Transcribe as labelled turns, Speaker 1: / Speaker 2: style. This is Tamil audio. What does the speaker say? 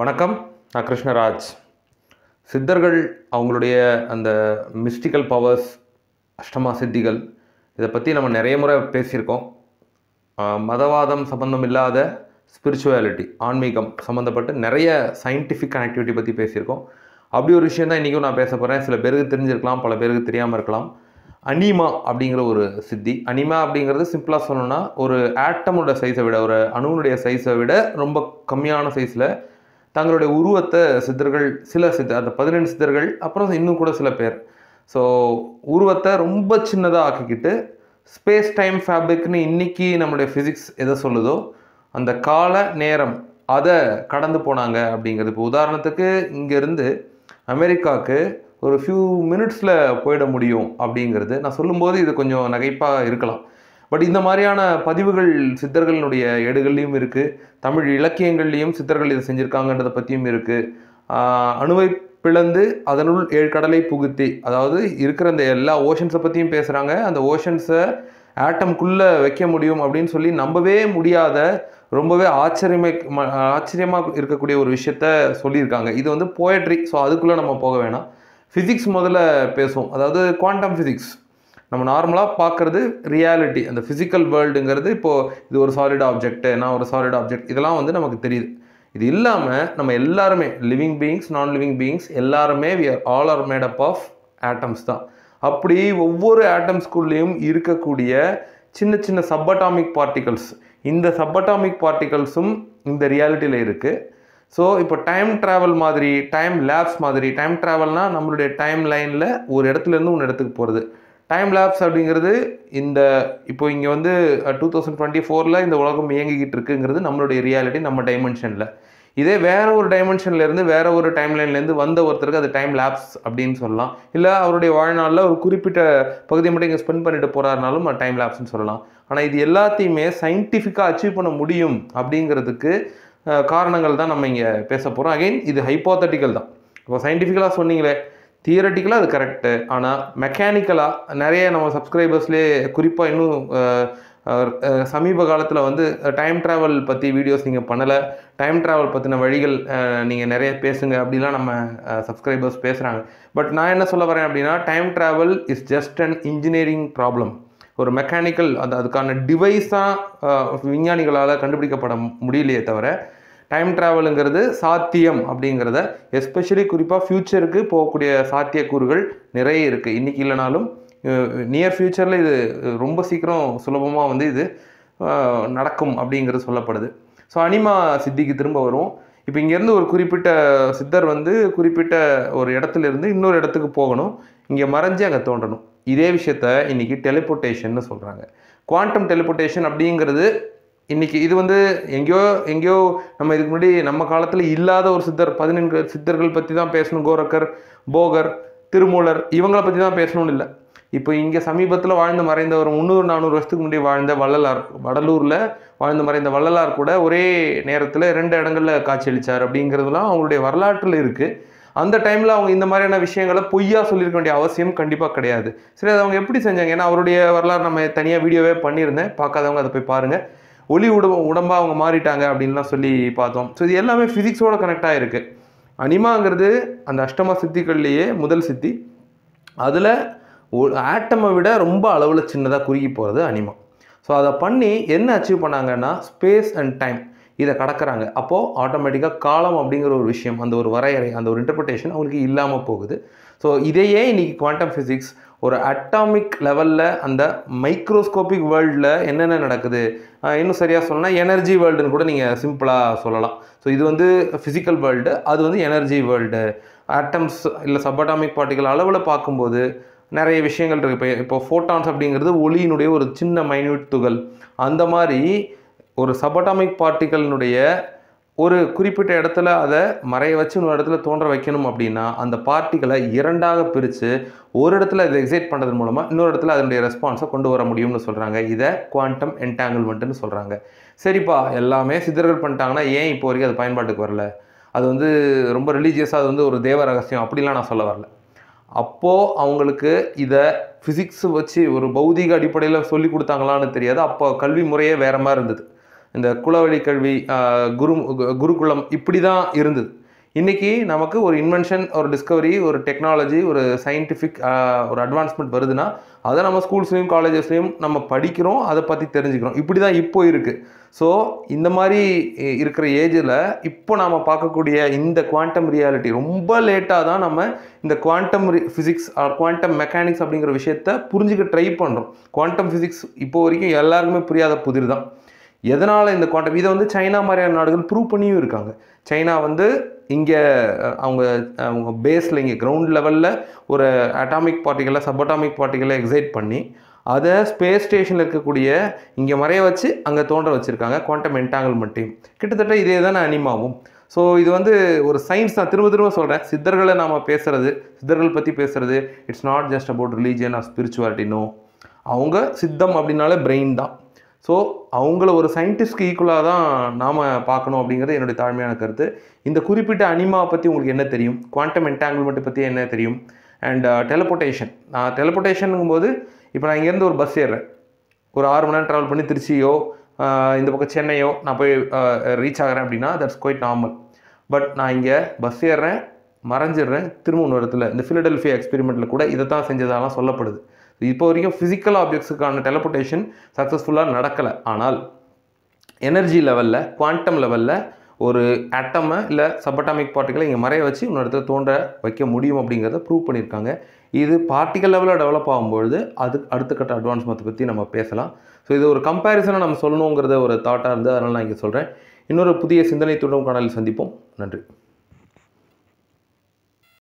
Speaker 1: வணக்கம். நான் கிருஷ்ணராஜ். சித்தர்கள் அவங்களுடைய அந்த மிஸ்டிக்கல் பவர்ஸ் அஷ்டமா சித்திகள் இதை பற்றி நம்ம நிறைய முறை பேசியிருக்கோம். மதவாதம் சம்பந்தம் இல்லாத ஸ்பிரிச்சுவாலிட்டி ஆன்மீகம் சம்மந்தப்பட்டு நிறைய சயின்டிஃபிக் கனெக்டிவிட்டி பற்றி பேசியிருக்கோம். அப்படி ஒரு விஷயம் தான் இன்றைக்கும் நான் பேச போகிறேன் சில பேருக்கு தெரிஞ்சிருக்கலாம் பல பேருக்கு தெரியாமல் இருக்கலாம். அனிமா அப்படிங்கிற ஒரு சித்தி. அனிமா அப்படிங்கிறது சிம்பிளாக சொல்லணும்னா ஒரு ஆட்டமோட சைஸை விட ஒரு அணுவினுடைய சைஸை விட ரொம்ப கம்மியான சைஸில் தங்களுடைய உருவத்தை சித்தர்கள் சில சித்த அந்த பதினெண்டு சித்தர்கள் அப்புறம் இன்னும் கூட சில பேர். ஸோ உருவத்தை ரொம்ப சின்னதாக ஆக்கிக்கிட்டு ஸ்பேஸ் டைம் ஃபேப்ரிக்னு இன்னைக்கு நம்மளுடைய ஃபிசிக்ஸ் எதை சொல்லுதோ அந்த கால நேரம் அதை கடந்து போனாங்க அப்படிங்கிறது. இப்போ உதாரணத்துக்கு இங்கேருந்து அமெரிக்காவுக்கு ஒரு ஃபியூ மினிட்ஸில் போயிட முடியும் அப்படிங்கிறது. நான் சொல்லும்போது இது கொஞ்சம் நகைப்பாக இருக்கலாம். பட் இந்த மாதிரியான பதிவுகள் சித்தர்களினுடைய ஏடுகள்லையும் இருக்குது தமிழ் இலக்கியங்கள்லையும் சித்தர்கள் இதை செஞ்சுருக்காங்கன்றதை பற்றியும் இருக்குது அணுவை பிளந்து அதனுள் ஏழு கடலை புகுத்தி அதாவது இருக்கிற அந்த எல்லா ஓஷன்ஸை பற்றியும் பேசுகிறாங்க அந்த ஓஷன்ஸை ஆட்டம்குள்ளே வைக்க முடியும் அப்படின்னு சொல்லி நம்பவே முடியாத ரொம்பவே ஆச்சரியமே ம- ஆச்சரியமாக இருக்கக்கூடிய ஒரு விஷயத்த சொல்லியிருக்காங்க. இது வந்து போயட்ரி ஸோ அதுக்குள்ளே நம்ம போக வேணாம். ஃபிசிக்ஸ் முதல்ல பேசுவோம். அதாவது குவாண்டம் ஃபிசிக்ஸ் நம்ம நார்மலாக பார்க்குறது ரியாலிட்டி அந்த ஃபிசிக்கல் வேர்ல்டுங்கிறது இப்போது இது ஒரு சாலிட் ஆப்ஜெக்ட்டு நான் ஒரு சாலிட் ஆப்ஜெக்ட் இதெல்லாம் வந்து நமக்கு தெரியுது. இது இல்லாமல் நம்ம எல்லாருமே லிவிங் பீயிங்ஸ் நான் லிவிங் பீயிங்ஸ் எல்லாருமே we are all are made up of atoms தான். அப்படி ஒவ்வொரு ஆட்டம்ஸ்குள்ளேயும் இருக்கக்கூடிய சின்ன சின்ன சப்பட்டாமிக் பார்ட்டிகல்ஸ் இந்த சப்பட்டாமிக் பார்ட்டிகல்ஸும் இந்த ரியாலிட்டியில் இருக்குது ஸோ இப்போ டைம் ட்ராவல் மாதிரி டைம் லேப்ஸ் மாதிரி டைம் ட்ராவல்னால் நம்மளுடைய டைம் லைனில் ஒரு இடத்துலேருந்து ஒன்று இடத்துக்கு போகிறது டைம் லேப்ஸ் அப்படிங்கிறது இந்த இப்போ இங்கே வந்து டூ தௌசண்ட் டுவெண்ட்டி ஃபோரில் இந்த உலகம் இயங்கிக்கிட்டு இருக்குங்கிறது நம்மளுடைய ரியாலிட்டி நம்ம டைமென்ஷனில் இதே வேறு ஒரு டைமென்ஷன்லேருந்து வேறு ஒரு டைம் லைன்லேருந்து வந்த ஒருத்தருக்கு அது டைம் லேப்ஸ் அப்படின்னு சொல்லலாம். இல்லை அவருடைய வாழ்நாளில் ஒரு குறிப்பிட்ட பகுதியை மட்டும் இங்கே ஸ்பெண்ட் பண்ணிட்டு போறாருனாலும் டைம் லேப்ஸ்னு சொல்லலாம். ஆனால் இது எல்லாத்தையுமே சயின்டிஃபிக்காக அச்சீவ் பண்ண முடியும் அப்படிங்கிறதுக்கு காரணங்கள் தான் நம்ம இங்கே பேச போகிறோம் அகைன் இது ஹைப்போத்தட்டிக்கல் தான். இப்போ சயின்டிஃபிக்கலாக சொன்னீங்களே தியரட்டிக்கலாக அது கரெக்டு ஆனால் மெக்கானிக்கலாக நிறைய நம்ம சப்ஸ்கிரைபர்ஸ்லேயே குறிப்பாக இன்னும் சமீப காலத்தில் வந்து டைம் ட்ராவல் பற்றி வீடியோஸ் நீங்கள் பண்ணலை. டைம் ட்ராவல் பற்றின வழிகள் நீங்கள் நிறைய பேசுங்க அப்படிலாம் நம்ம சப்ஸ்கிரைபர்ஸ் பேசுகிறாங்க பட் நான் என்ன சொல்ல வரேன் அப்படின்னா time travel is just an engineering problem ஒரு மெக்கானிக்கல் அது அதுக்கான டிவைஸாக விஞ்ஞானிகளால் கண்டுபிடிக்கப்பட முடியலையே தவிர டைம் ட்ராவலுங்கிறது சாத்தியம் அப்படிங்கிறத எஸ்பெஷலி குறிப்பாக ஃப்யூச்சருக்கு போகக்கூடிய சாத்தியக்கூறுகள் நிறைய இருக்குது இன்றைக்கி இல்லைனாலும் நியர் ஃப்யூச்சரில் இது ரொம்ப சீக்கிரம் சுலபமாக வந்து இது நடக்கும் அப்படிங்கிறது சொல்லப்படுது. ஸோ அனிமா சித்திக்கு திரும்ப வரும் இப்போ இங்கேருந்து ஒரு குறிப்பிட்ட சித்தர் வந்து குறிப்பிட்ட ஒரு இடத்துல இருந்து இன்னொரு இடத்துக்கு போகணும். இங்கே மறைஞ்சு அங்கே தோன்றணும். இதே விஷயத்த இன்றைக்கி டெலிபோர்ட்டேஷன்னு சொல்கிறாங்க குவாண்டம் டெலிபோர்ட்டேஷன் அப்படிங்கிறது இன்றைக்கி இது வந்து எங்கேயோ எங்கேயோ நம்ம இதுக்கு முன்னாடி நம்ம காலத்தில் இல்லாத ஒரு சித்தர் பதினெண்டு சித்தர்கள் பற்றி தான் பேசணும். கோரக்கர் போகர் திருமூலர் இவங்களை பற்றி தான் பேசணும்னு இல்லை. இப்போ இங்கே சமீபத்தில் வாழ்ந்து மறைந்த ஒரு முந்நூறு நானூறு வருஷத்துக்கு முன்னாடி வாழ்ந்த வள்ளலார். வடலூரில் வாழ்ந்து மறைந்த வள்ளலார் கூட ஒரே நேரத்தில் ரெண்டு இடங்களில் காட்சியளித்தார் அப்படிங்கிறதுலாம் அவங்களுடைய வரலாற்றில் இருக்குது அந்த டைமில் அவங்க இந்த மாதிரியான விஷயங்களை பொய்யா சொல்லியிருக்க வேண்டிய அவசியம் கண்டிப்பாக கிடையாது. சரி அதை அவங்க எப்படி செஞ்சாங்க? ஏன்னா அவருடைய வரலாறு நம்ம தனியாக வீடியோவே பண்ணியிருந்தேன். பார்க்காதவங்க அதை போய் பாருங்கள் ஒளி உட உடம்பாக அவங்க மாறிட்டாங்க அப்படின்லாம் சொல்லி பார்த்தோம். ஸோ இது எல்லாமே ஃபிசிக்ஸோட கனெக்டாக இருக்குது அனிமாங்கிறது அந்த அஷ்டம சித்திகள்லேயே முதல் சித்தி. அதில் ஆட்டமை விட ரொம்ப அளவில் சின்னதாக குறுகி போகிறது அனிமா. ஸோ அதை பண்ணி என்ன அச்சீவ் பண்ணாங்கன்னா ஸ்பேஸ் அண்ட் டைம் இதை கடக்கிறாங்க. அப்போது ஆட்டோமேட்டிக்காக காலம் அப்படிங்கிற ஒரு விஷயம் அந்த ஒரு வரையறை அந்த ஒரு இன்டர்பிரிட்டேஷன் அவங்களுக்கு இல்லாமல் போகுது. ஸோ இதையே இன்றைக்கி குவாண்டம் ஃபிசிக்ஸ் ஒரு அட்டாமிக் லெவலில் அந்த மைக்ரோஸ்கோபிக் வேர்ல்டில் என்னென்ன நடக்குது? இன்னும் சரியாக சொல்லணும்னா எனர்ஜி வேர்ல்டுன்னு கூட நீங்கள் சிம்பிளாக சொல்லலாம். ஸோ இது வந்து ஃபிசிக்கல் வேர்ல்டு அது வந்து எனர்ஜி வேர்ல்டு ஆட்டம்ஸ் இல்லை சப்பட்டாமிக் பார்ட்டிகள் அளவில் பார்க்கும்போது நிறைய விஷயங்கள் இருக்குது இப்போ இப்போ ஃபோட்டான்ஸ் அப்படிங்கிறது ஒளியினுடைய ஒரு சின்ன மைன்யூட் துகள். அந்த மாதிரி ஒரு சபட்டாமிக் பார்ட்டிகளினுடைய ஒரு குறிப்பிட்ட இடத்துல அதை மறைய வச்சு இன்னொரு இடத்துல தோன்ற வைக்கணும் அப்படின்னா அந்த பார்ட்டிகளை இரண்டாக பிரித்து ஒரு இடத்துல இதை எக்ஸைட் பண்ணுறது மூலமாக இன்னொரு இடத்துல அதனுடைய ரெஸ்பான்ஸை கொண்டு வர முடியும்னு சொல்கிறாங்க இதை குவாண்டம் என்டாங்கிள்மெண்ட்டுன்னு சொல்கிறாங்க சரிப்பா எல்லாமே சித்தர்கள் பண்ணிட்டாங்கன்னா ஏன் இப்போ வரைக்கும் அது பயன்பாட்டுக்கு வரல? அது வந்து ரொம்ப ரிலீஜியஸாக அது வந்து ஒரு தேவ ரகசியம். அப்படிலாம் நான் சொல்ல வரல. அப்போது அவங்களுக்கு இதை ஃபிசிக்ஸ் வச்சு ஒரு பௌதீக அடிப்படையில் சொல்லி கொடுத்தாங்களான்னு தெரியாது. அப்போ கல்வி முறையே வேறு மாதிரி இருந்தது. இந்த குலவழி கல்வி குரு கு- குருகுலம் இப்படி தான் இருந்தது. இன்றைக்கி நமக்கு ஒரு இன்வென்ஷன் ஒரு டிஸ்கவரி ஒரு டெக்னாலஜி ஒரு சயின்டிஃபிக் ஒரு அட்வான்ஸ்மெண்ட் வருதுன்னா அதை நம்ம ஸ்கூல்ஸ்லேயும் காலேஜஸ்லேயும் நம்ம படிக்கிறோம் அதை பற்றி தெரிஞ்சுக்கிறோம். இப்படி தான் இப்போ இருக்குது ஸோ இந்த மாதிரி இருக்கிற ஏஜில் இப்போ நாம் பார்க்கக்கூடிய இந்த குவாண்டம் ரியாலிட்டி ரொம்ப லேட்டாக தான் நம்ம இந்த quantum physics or quantum mechanics அப்படிங்கிற விஷயத்த புரிஞ்சுக்க ட்ரை பண்ணுறோம் குவாண்டம் ஃபிசிக்ஸ் இப்போ வரைக்கும் எல்லாருக்குமே புரியாத புதிர் தான் எதனால் இந்த குவாண்டம் இதை வந்து சைனா மாதிரியான நாடுகள் ப்ரூவ் பண்ணியும் இருக்காங்க. சைனா வந்து இங்கே அவங்க அவங்க பேஸில் இங்கே கிரவுண்ட் லெவலில் ஒரு அட்டாமிக் பார்ட்டிகளை சப்அட்டாமிக் பார்ட்டிகளை எக்ஸைட் பண்ணி அதை ஸ்பேஸ் ஸ்டேஷனில் இருக்கக்கூடிய இங்கே மறைய வச்சு அங்கே தோன்ற வச்சுருக்காங்க குவாண்டம் என்டாங்கிள்மெண்ட்டையும் கிட்டத்தட்ட இதே தானே அனிமாவும் ஸோ இது வந்து ஒரு சயின்ஸ் நான் திரும்ப திரும்ப சொல்கிறேன் சித்தர்களை நாம் பேசுகிறது சித்தர்கள் பற்றி பேசுகிறது it's not just about religion or spirituality no அவங்க சித்தம் அப்படின்னாலே பிரெயின் தான். ஸோ அவங்கள ஒரு சயின்டிஸ்ட்க்கு ஈக்குவலாக தான் நாம் பார்க்கணும் அப்படிங்கிறது என்னுடைய தாழ்மையான கருத்து. இந்த குறிப்பிட்ட அனிமாவை பற்றி உங்களுக்கு என்ன தெரியும்? குவாண்டம் என்டாங்கிள்மெண்ட் பற்றி என்ன தெரியும்? அண்ட் uh, டெலபோட்டேஷன் நான் டெலபோட்டேஷனுங்கும் போது இப்போ நான் இங்கேருந்து ஒரு பஸ் ஏறுறேன். ஒரு ஆறு மணி நேரம் ட்ராவல் பண்ணி திருச்சியோ இந்த பக்கம் சென்னையோ நான் போய் ரீச் ஆகிறேன் அப்படின்னா தட்ஸ் குவைட் நார்மல் பட் நான் இங்கே பஸ் ஏறுறேன் மறைஞ்சிடுறேன் திரும்ப இன்னொரு இடத்துல. இந்த ஃபிலடெல்ஃபியா எக்ஸ்பெரிமெண்ட்டில் கூட இதை தான் செஞ்சதாலாம் சொல்லப்படுது. இப்போ வரைக்கும் ஃபிசிக்கல் ஆப்ஜெக்ட்ஸுக்கான டெலபோட்டேஷன் சக்ஸஸ்ஃபுல்லாக நடக்கலை. ஆனால் எனர்ஜி லெவலில் குவாண்டம் லெவலில் ஒரு ஆட்டமை இல்லை சப்பட்டாமிக் பார்ட்டிகளை இங்கே மறைய வச்சு இன்னொரு இடத்துல தோன்ற வைக்க முடியும் அப்படிங்கிறத ப்ரூவ் பண்ணியிருக்காங்க. இது பார்ட்டிகல் லெவலில் டெவலப் ஆகும்பொழுது அது அடுத்த கட்ட அட்வான்ஸ்மெண்ட் பற்றி நம்ம பேசலாம். ஸோ இது ஒரு கம்பேரிசனாக நம்ம சொல்லணுங்கிறத ஒரு தாட்டாக இருந்து அதனால் நான் இங்கே சொல்கிறேன் இன்னொரு புதிய சிந்தனை தூண்டும் காணலில் சந்திப்போம். நன்றி.